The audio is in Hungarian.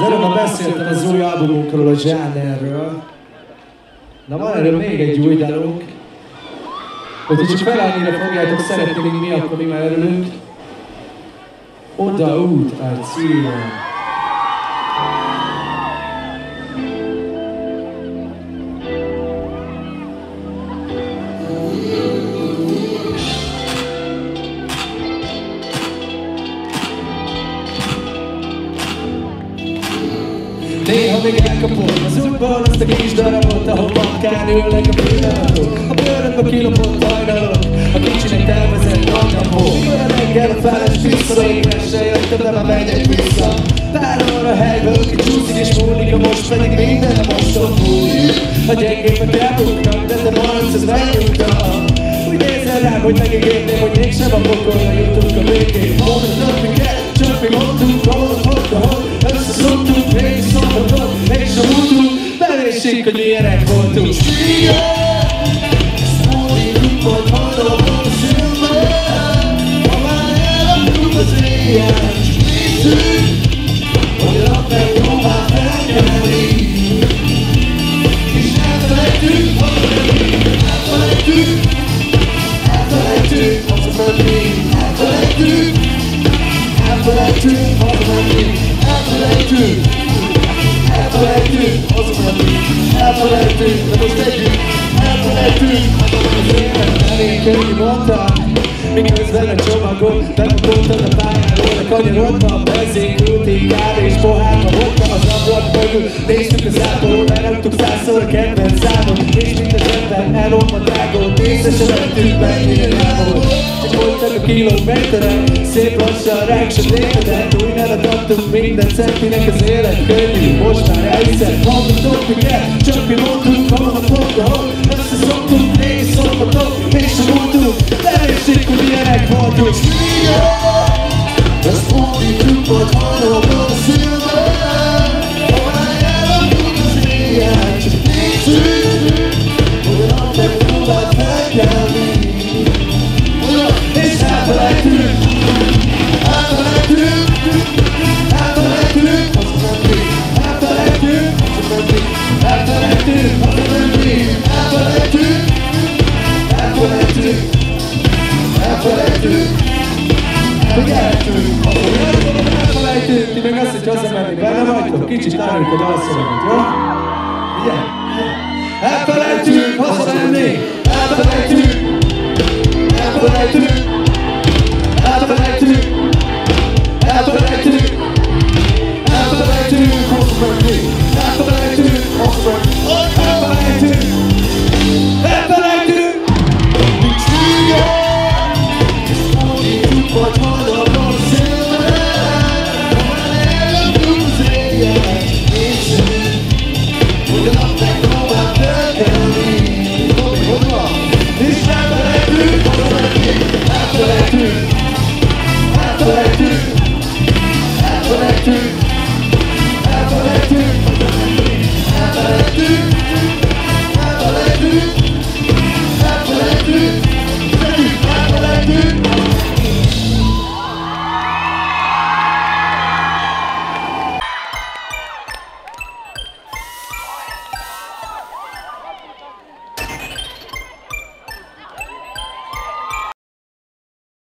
Az előbb már beszéltem az új albumunkról, a Zsánerről. Na van erről még egy új dalunk. Hogyha csak felállnira fogjátok szeretni, mi, akkor mi már örülünk. Oda út a címen. Még elkapom az útból azt a kis darabot, ahol matkán ülnek a pillanatok. A bőrökbe kilopott hajnalok, a kicsinek elvezett napnapok. Mikor a reggel a feles visszaévesre jöttem, de már megyek vissza. Pár arra helyből kicsúszik és múlik, a most pedig minden a moston múlik. A gyengébbek elbuknak, de te maradsz, ez megnyugta. Úgy nézel rám, hogy megígérném, hogy mégsem a pokolra jutunk a végén. Mondatok minket, beléssék, hogy ilyenek voltunk. Elfelejtünk, elfelejtünk, elfelejtünk, elfelejtünk, de most együtt, elfelejtünk, az élet elég könnyű mondtam, miközben a csomagot bemutatod a pályáról, a kanyarodva a benzínkúti kávé és pohárba vodka az ablak mögül, néztük az ápoló, leraktuk a kedvenc számot, és mint az ember elom a drágot, észre se vettünk mennyire nem volt. Csak voltak a kilométerek, szép lassan ránk sem lépedett, eladottunk minden centinek az élet könnyű, most már elhiszed, mondatok minket, csak mi mondtunk, hol a fogta, hol összeszoktunk, négy szombatok, elfelejtünk. Hogy eltűnünk. Akkor elmondom, elfelejtünk. Ti meg azt, hogy hazamenni benne vagytok. Kicsit tárjuk, hogy alszomat, jó? Ugye? Elfelejtünk hazamenni. Elfelejtünk.